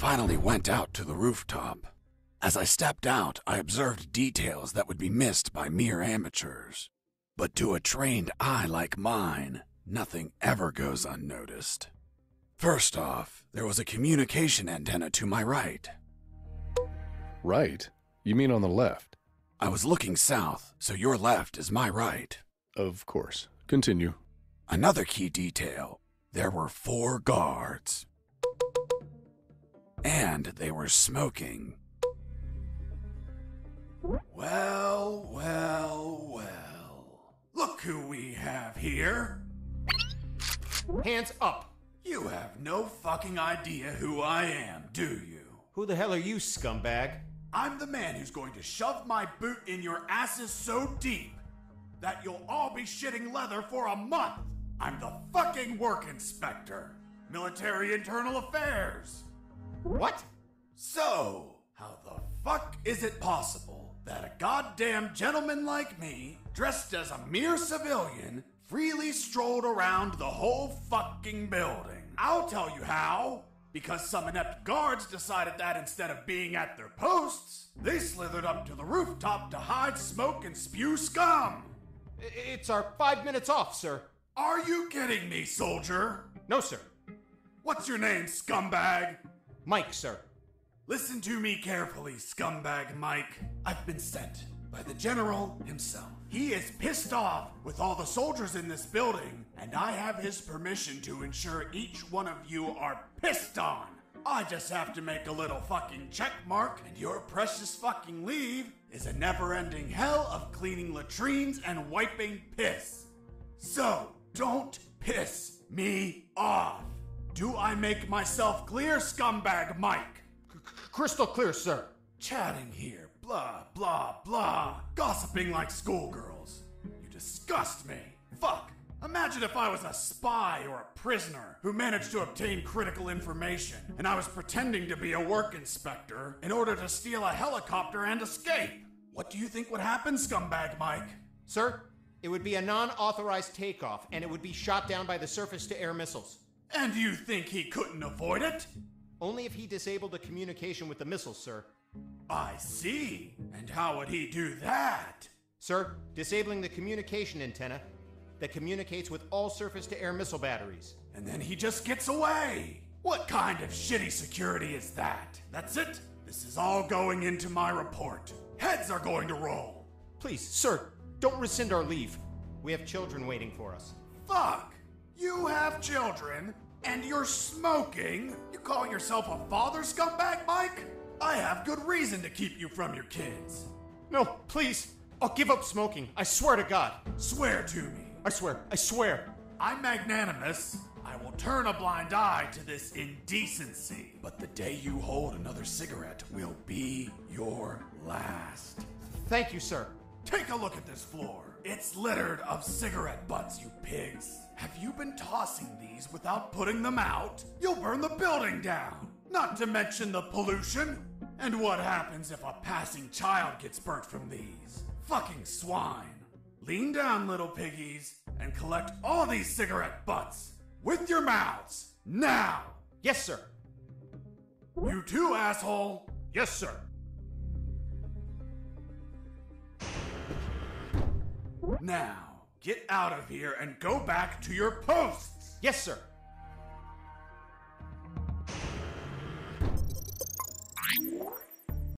finally went out to the rooftop. As I stepped out, I observed details that would be missed by mere amateurs. But to a trained eye like mine, nothing ever goes unnoticed. First off, there was a communication antenna to my right. Right? You mean on the left? I was looking south, so your left is my right. Of course. Continue. Another key detail there were four guards. And they were smoking. Well, well, well. Look who we have here. Hands up! You have no fucking idea who I am, do you? Who the hell are you, scumbag? I'm the man who's going to shove my boot in your asses so deep that you'll all be shitting leather for a month. I'm the fucking work inspector, military internal affairs. What? So, how the fuck is it possible that a goddamn gentleman like me, dressed as a mere civilian, freely strolled around the whole fucking building? I'll tell you how. Because some inept guards decided that instead of being at their posts, they slithered up to the rooftop to hide smoke and spew scum. It's our five minutes off, sir. Are you kidding me, soldier? No, sir. What's your name, scumbag? Mike, sir. Listen to me carefully, scumbag Mike. I've been sent by the general himself. He is pissed off with all the soldiers in this building, and I have his permission to ensure each one of you are pissed on. I just have to make a little fucking check mark, and your precious fucking leave is a never ending hell of cleaning latrines and wiping piss. So, don't piss me off. Do I make myself clear, scumbag Mike? Crystal clear, sir. Chatting here, blah, blah, blah, gossiping like schoolgirls. You disgust me. Fuck. Imagine if I was a spy or a prisoner who managed to obtain critical information and I was pretending to be a work inspector in order to steal a helicopter and escape. What do you think would happen, scumbag Mike? Sir, it would be a non authorized takeoff, and it would be shot down by the surface to air missiles. And you think he couldn't avoid it? Only if he disabled the communication with the missiles, sir. I see. And how would he do that? Sir, disabling the communication antenna that communicates with all surface to air missile batteries. And then he just gets away. What kind of shitty security is that? That's it? This is all going into my report. Heads are going to roll. Please, sir, don't rescind our leave. We have children waiting for us. Fuck! You have children, and you're smoking? You calling yourself a father, scumbag Mike? I have good reason to keep you from your kids. No, please. I'll give up smoking. I swear to God. Swear to me. I swear. I swear. I'm magnanimous. I will turn a blind eye to this indecency. But the day you hold another cigarette will be your last. Thank you, sir. Take a look at this floor. It's littered of cigarette butts, you pigs. Have you been tossing these without putting them out? You'll burn the building down. Not to mention the pollution. And what happens if a passing child gets burnt from these? Fucking swine. Lean down, little piggies, and collect all these cigarette butts with your mouths now. Yes, sir. You too, asshole. Yes, sir. Now, get out of here and go back to your posts. Yes, sir.